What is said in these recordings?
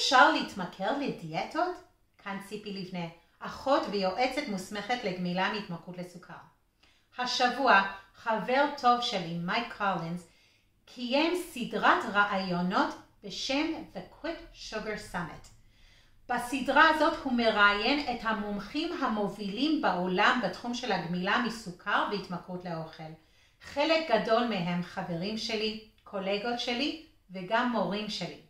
אפשר להתמכר לדיאטות? כאן ציפי לבנה, אחות ויועצת מוסמכת לגמילה מהתמכרות לסוכר. השבוע חבר טוב שלי, מייק קולינס, קיים סדרת רעיונות בשם The Quit Sugar Summit. בסדרה הזאת הוא מראיין את המומחים המובילים בעולם בתחום של הגמילה מסוכר והתמכרות לאוכל. חלק גדול מהם חברים שלי, קולגות שלי וגם מורים שלי.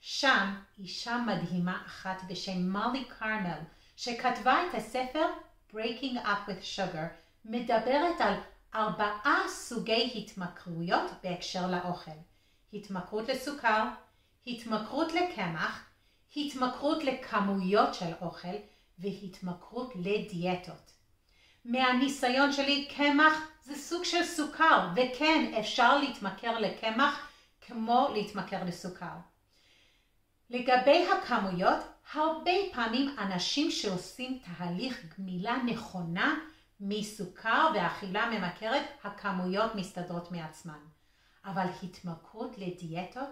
שם אישה מדהימה אחת בשם מולי קרמל, שכתבה את הספר Breaking Up with Sugar, מדברת על ארבעה סוגי התמכרויות בהקשר לאוכל. התמכרות לסוכר, התמכרות לקמח, התמכרות לכמויות של אוכל והתמכרות לדיאטות. מהניסיון שלי, קמח זה סוג של סוכר, וכן, אפשר להתמכר לקמח כמו להתמכר לסוכר. לגבי הכמויות, הרבה פעמים אנשים שעושים תהליך גמילה נכונה מסוכר ואכילה ממכרת, הכמויות מסתדרות מעצמן. אבל התמכרות לדיאטות,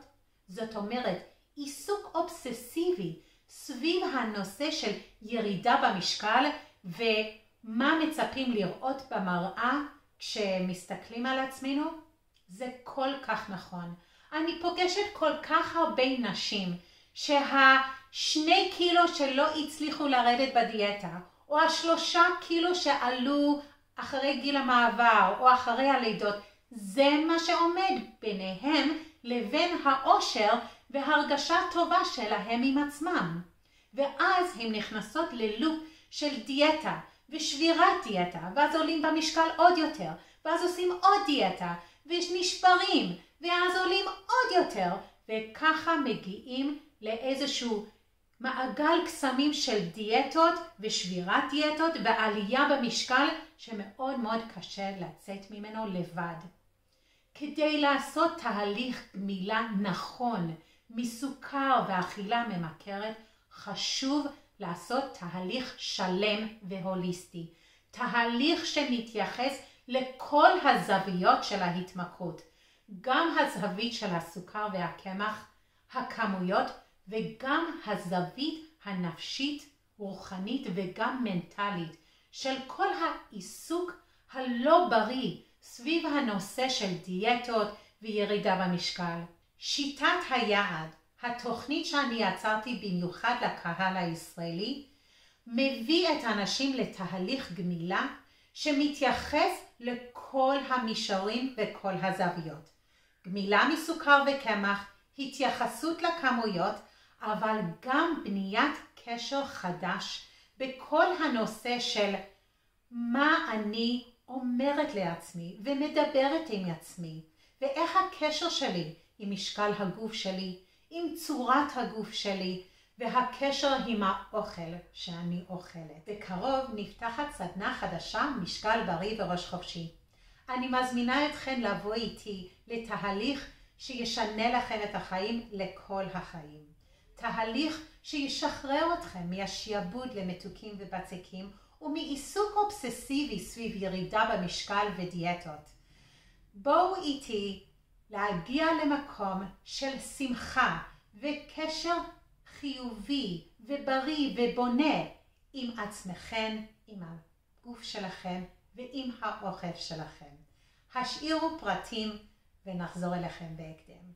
זאת אומרת עיסוק אובססיבי סביב הנושא של ירידה במשקל ומה מצפים לראות במראה כשמסתכלים על עצמנו, זה כל כך נכון. אני פוגשת כל כך הרבה נשים שהשני קילו שלא הצליחו לרדת בדיאטה, או השלושה קילו שעלו אחרי גיל המעבר או אחרי הלידות, זה מה שעומד ביניהם לבין האושר והרגשה טובה שלהם עם עצמם. ואז הן נכנסות ללופ של דיאטה ושבירת דיאטה, ואז עולים במשקל עוד יותר, ואז עושים עוד דיאטה, ונשברים, ואז עולים עוד יותר, וככה מגיעים לאיזשהו מעגל קסמים של דיאטות ושבירת דיאטות ועלייה במשקל שמאוד מאוד קשה לצאת ממנו לבד. כדי לעשות תהליך גמילה נכון מסוכר ואכילה ממכרת, חשוב לעשות תהליך שלם והוליסטי. תהליך שמתייחס לכל הזוויות של ההתמכרות, גם הזווית של הסוכר והקמח, הכמויות וגם הזווית הנפשית, רוחנית וגם מנטלית של כל העיסוק הלא בריא סביב הנושא של דיאטות וירידה במשקל. שיטת היעד, התוכנית שאני יצרתי במיוחד לקהל הישראלי, מביא את האנשים לתהליך גמילה שמתייחס לכל המישורים וכל הזוויות. גמילה מסוכר וקמח, התייחסות לכמויות, אבל גם בניית קשר חדש בכל הנושא של מה אני אומרת לעצמי ומדברת עם עצמי, ואיך הקשר שלי עם משקל הגוף שלי, עם צורת הגוף שלי, והקשר עם האוכל שאני אוכלת. בקרוב נפתחת סדנה חדשה, משקל בריא וראש חופשי. אני מזמינה אתכם לבוא איתי לתהליך שישנה לכם את החיים לכל החיים. תהליך שישחרר אתכם מהשיעבוד למתוקים ובצקים ומעיסוק אובססיבי סביב ירידה במשקל ודיאטות. בואו איתי להגיע למקום של שמחה וקשר חיובי ובריא ובונה עם עצמכם, עם הגוף שלכם ועם האוכל שלכם. השאירו פרטים ונחזור אליכם בהקדם.